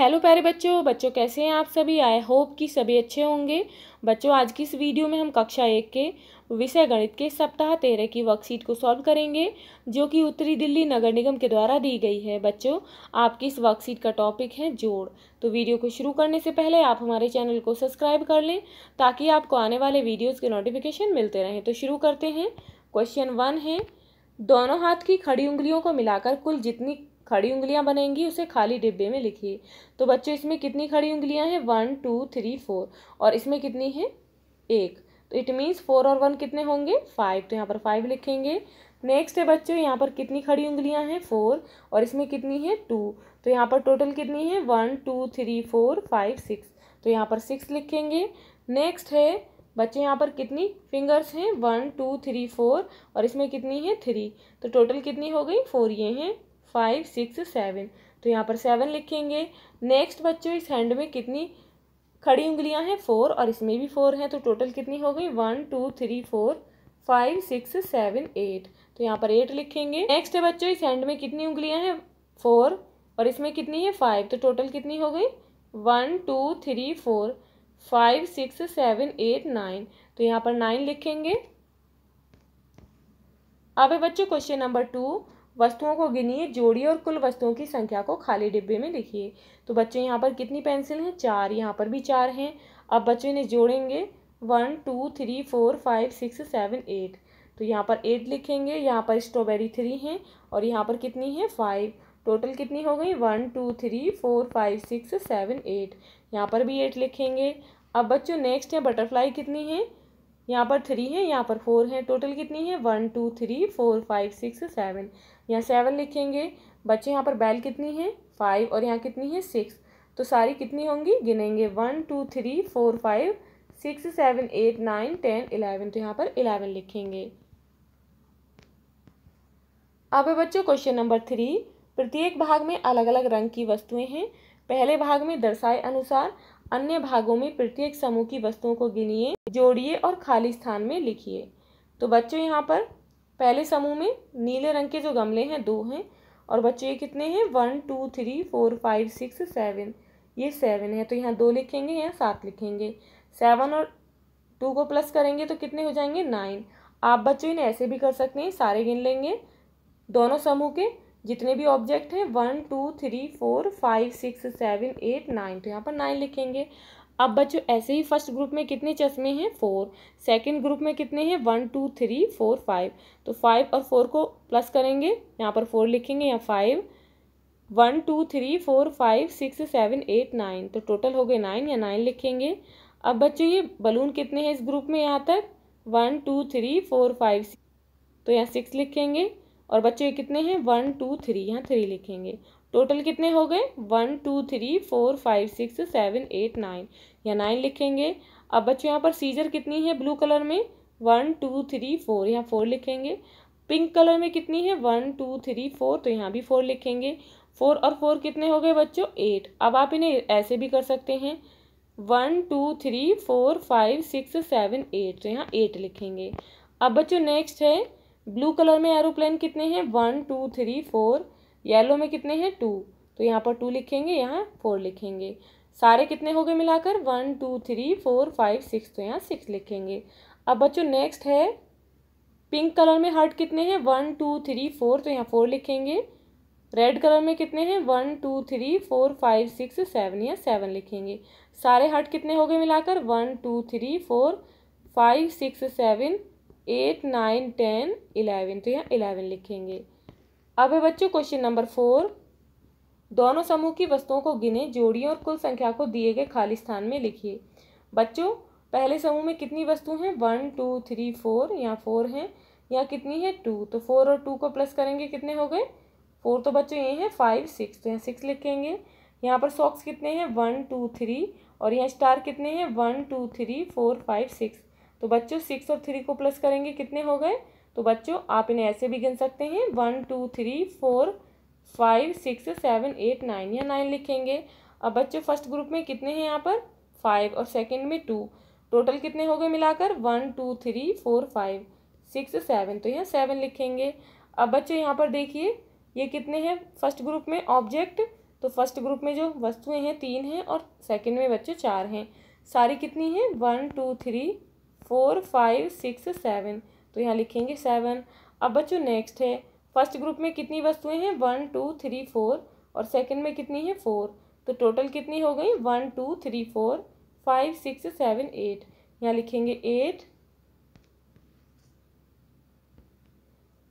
Hello प्यारे बच्चों बच्चों कैसे हैं आप सभी? आई होप कि सभी अच्छे होंगे। बच्चों, आज की इस वीडियो में हम कक्षा एक के विषय गणित के सप्ताह तेरह की वर्कशीट को सॉल्व करेंगे, जो कि उत्तरी दिल्ली नगर निगम के द्वारा दी गई है। बच्चों, आपकी इस वर्कशीट का टॉपिक है जोड़। तो वीडियो को शुरू करने से पहले आप हमारे चैनल को सब्सक्राइब कर लें, ताकि आपको आने वाले वीडियोज़ के नोटिफिकेशन मिलते रहें। तो शुरू करते हैं। क्वेश्चन वन है, दोनों हाथ की खड़ी उंगलियों को मिलाकर कुल जितनी खड़ी उंगलियाँ बनेंगी, उसे खाली डिब्बे में लिखिए। तो बच्चों, इसमें कितनी खड़ी उंगलियाँ हैं? One, two, three, four. और इसमें कितनी है? एक। तो इट मीन्स फोर और वन कितने होंगे? फाइव तो यहाँ पर फाइव लिखेंगे। नेक्स्ट है बच्चों, यहाँ पर कितनी खड़ी उंगलियाँ हैं? फोर और इसमें कितनी है? टू तो यहाँ पर टोटल कितनी है? One two three four five six तो यहाँ पर सिक्स लिखेंगे। नेक्स्ट है, बच्चे, यहाँ पर कितनी फिंगर्स हैं? वन टू थ्री फोर और इसमें कितनी है? थ्री तो टोटल कितनी हो गई? फोर ये हैं। Five, six, seven. तो यहाँ पर सेवन लिखेंगे। नेक्स्ट बच्चों, इस हैंड में कितनी खड़ी उंगलियाँ हैं? फोर और इसमें भी फोर हैं तो टोटल कितनी हो गई? One two three four five six seven eight तो यहाँ पर एट लिखेंगे। नेक्स्ट है बच्चों, इस हैंड में कितनी उंगलियाँ हैं? फोर और इसमें कितनी है? फाइव तो टोटल कितनी हो गई? One two three four five six seven eight nine तो यहाँ पर नाइन लिखेंगे। अब है बच्चों क्वेश्चन नंबर टू वस्तुओं को गिनिए, जोड़िए और कुल वस्तुओं की संख्या को खाली डिब्बे में लिखिए। तो बच्चों, यहाँ पर कितनी पेंसिल हैं? चार। यहाँ पर भी चार हैं। अब बच्चों, इन्हें जोड़ेंगे। One, two, three, four, five, six, seven, eight. तो यहाँ पर एट लिखेंगे। यहाँ पर स्ट्रॉबेरी थ्री हैं और यहाँ पर कितनी है? फाइव। टोटल कितनी हो गई? One, two, three, four, five, six, seven, eight. यहाँ पर भी एट लिखेंगे। अब बच्चों, नेक्स्ट है बटरफ्लाई कितनी है? यहाँ पर थ्री है, यहाँ पर फोर है। टोटल कितनी है? One two three four five six seven यहाँ सेवन लिखेंगे। बच्चे यहाँ पर बैल कितनी है? फाइव और यहाँ कितनी है? सिक्स तो सारी कितनी होंगी? गिनेंगे। One two three four five six seven eight nine ten eleven तो यहाँ पर इलेवन लिखेंगे। अब बच्चों क्वेश्चन नंबर थ्री प्रत्येक भाग में अलग अलग रंग की वस्तुएँ हैं। पहले भाग में दर्शाए अनुसार अन्य भागों में प्रत्येक समूह की वस्तुओं को गिनिए। जोड़िए और खाली स्थान में लिखिए। तो बच्चों, यहाँ पर पहले समूह में नीले रंग के जो गमले हैं, दो हैं, और बच्चों, ये कितने हैं? One, two, three, four, five, six, seven. ये सेवन है तो यहाँ दो लिखेंगे यहाँ सात लिखेंगे। सेवन और टू को प्लस करेंगे तो कितने हो जाएँगे? नाइन। आप बच्चों, इन्हें ऐसे भी कर सकते हैं, सारे गिन लेंगे। दोनों समूह के जितने भी ऑब्जेक्ट हैं, one, two, three, four, five, six, seven, eight, nine तो यहाँ पर नाइन लिखेंगे। अब बच्चों, ऐसे ही फ़र्स्ट ग्रुप में कितने चश्मे हैं? फोर सेकंड ग्रुप में कितने हैं? One two three four five तो फाइव और फोर को प्लस करेंगे। यहाँ पर फोर लिखेंगे या five one two three four five six seven eight nine तो टोटल हो गए नाइन या नाइन लिखेंगे। अब बच्चों, ये बलून कितने हैं इस ग्रुप में यहाँ तक? One two three four five तो यहाँ सिक्स लिखेंगे। और बच्चों, ये कितने हैं? वन टू थ्री यहाँ थ्री लिखेंगे। टोटल कितने हो गए? One two three four five six seven eight nine या नाइन लिखेंगे। अब बच्चों, यहाँ पर सीजर कितनी है ब्लू कलर में? वन टू थ्री फोर यहाँ फोर लिखेंगे। पिंक कलर में कितनी है? वन टू थ्री फोर तो यहाँ भी फोर लिखेंगे। फोर और फोर कितने हो गए बच्चों? एट अब आप इन्हें ऐसे भी कर सकते हैं। One two three four five six seven eight तो यहाँ एट लिखेंगे। अब बच्चों नेक्स्ट है। ब्लू कलर में एरोप्लेन कितने हैं? One two three four yellow में कितने हैं? टू तो यहाँ पर टू लिखेंगे, यहाँ फोर लिखेंगे। सारे कितने हो गए मिलाकर? One two three four five six तो यहाँ सिक्स लिखेंगे। अब बच्चों नेक्स्ट है। पिंक कलर में हार्ट कितने हैं? वन टू थ्री फोर तो यहाँ फोर लिखेंगे। रेड कलर में कितने हैं? One two three four five six seven या सेवन लिखेंगे। सारे हार्ट कितने हो गए मिलाकर? One two three four five six seven eight nine ten eleven तो यहाँ इलेवन लिखेंगे। अब है बच्चों क्वेश्चन नंबर फोर दोनों समूह की वस्तुओं को गिने, जोड़िए और कुल संख्या को दिए गए खाली स्थान में लिखिए। बच्चों, पहले समूह में कितनी वस्तु हैं? वन टू थ्री फोर यहाँ फोर हैं। यहाँ कितनी है? टू तो फोर और टू को प्लस करेंगे, कितने हो गए? फोर तो बच्चों, ये हैं फाइव सिक्स तो यहाँ सिक्स लिखेंगे। यहाँ पर सॉक्स कितने हैं? वन टू थ्री और यहाँ स्टार कितने हैं? One two three four five six तो बच्चों सिक्स और थ्री को प्लस करेंगे, कितने हो गए? तो बच्चों, आप इन्हें ऐसे भी गिन सकते हैं। One, two, three, four, five, six, seven, eight, nine या नाइन लिखेंगे। अब बच्चों, फ़र्स्ट ग्रुप में कितने हैं यहाँ पर? फाइव और सेकंड में टू। टोटल कितने हो गए मिलाकर? One, two, three, four, five, six, seven. तो यहाँ सेवन लिखेंगे। अब बच्चों, यहाँ पर देखिए, ये कितने हैं फ़र्स्ट ग्रुप में? ऑब्जेक्ट। तो फ़र्स्ट ग्रुप में जो वस्तुएँ हैं, तीन हैं और सेकंड में बच्चों, चार हैं। सारी कितनी हैं? One, two, three, four, five, six, seven. तो यहाँ लिखेंगे सेवन अब बच्चों नेक्स्ट है। फ़र्स्ट ग्रुप में कितनी वस्तुएँ हैं? वन टू थ्री फोर और सेकंड में कितनी है? फोर तो टोटल कितनी हो गई? One two three four five six seven eight यहाँ लिखेंगे एट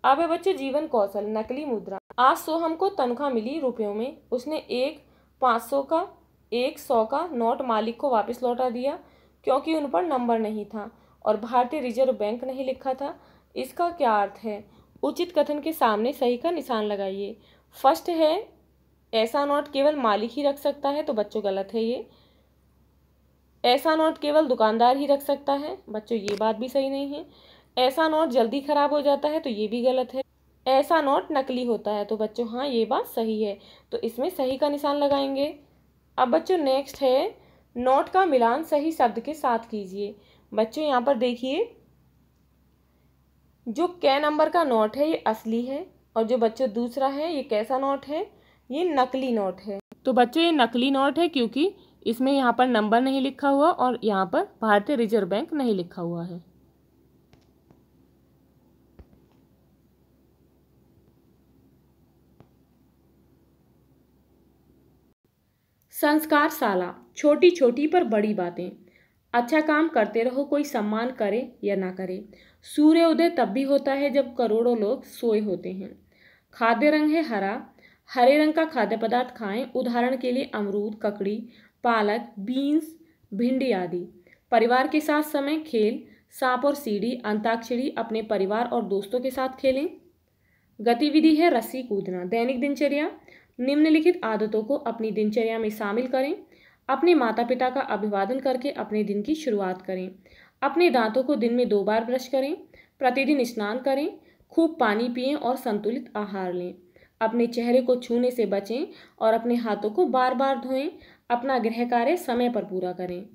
अब है बच्चे जीवन कौशल, नकली मुद्रा। आज सो हमको तनख्वाह मिली रुपयों में। उसने एक, पाँच सौ का, एक सौ का नोट मालिक को वापस लौटा दिया, क्योंकि उन पर नंबर नहीं था। और भारतीय रिज़र्व बैंक नहीं लिखा था। इसका क्या अर्थ है? उचित कथन के सामने सही का निशान लगाइए। फ़र्स्ट है, ऐसा नोट केवल मालिक ही रख सकता है तो बच्चों गलत है ये। ऐसा नोट केवल दुकानदार ही रख सकता है। बच्चों, ये बात भी सही नहीं है। ऐसा नोट जल्दी खराब हो जाता है तो ये भी गलत है। ऐसा नोट नकली होता है तो बच्चों हाँ ये बात सही है। तो इसमें सही का निशान लगाएँगे। अब बच्चों नेक्स्ट है, नोट का मिलान सही शब्द के साथ कीजिए। बच्चों, यहाँ पर देखिए, जो कै नंबर का नोट है, ये असली है, और जो बच्चों दूसरा है, ये कैसा नोट है? ये नकली नोट है। तो बच्चों, ये नकली नोट है क्योंकि इसमें यहाँ पर नंबर नहीं लिखा हुआ और यहाँ पर भारतीय रिज़र्व बैंक नहीं लिखा हुआ है। संस्कार शाला छोटी छोटी पर बड़ी बातें। अच्छा काम करते रहो, कोई सम्मान करे या ना करे। सूर्य उदय तब भी होता है जब करोड़ों लोग सोए होते हैं। खाद्य रंग है हरा। हरे रंग का खाद्य पदार्थ खाएँ। उदाहरण के लिए अमरूद, ककड़ी, पालक, बीन्स, भिंडी आदि। परिवार के साथ समय खेल। सांप और सीढ़ी, अंताक्षरी अपने परिवार और दोस्तों के साथ खेलें। गतिविधि है रस्सी कूदना। दैनिक दिनचर्या। निम्नलिखित आदतों को अपनी दिनचर्या में शामिल करें। अपने माता पिता का अभिवादन करके अपने दिन की शुरुआत करें। अपने दांतों को दिन में दो बार ब्रश करें, प्रतिदिन स्नान करें, खूब पानी पिएँ और संतुलित आहार लें। अपने चेहरे को छूने से बचें और अपने हाथों को बार बार धोएँ, अपना गृह कार्य समय पर पूरा करें।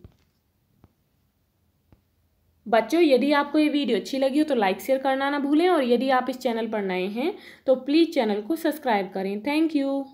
बच्चों, यदि आपको ये वीडियो अच्छी लगी हो तो लाइक, शेयर करना ना भूलें और यदि आप इस चैनल पर नए हैं तो प्लीज़ चैनल को सब्सक्राइब करें। Thank you.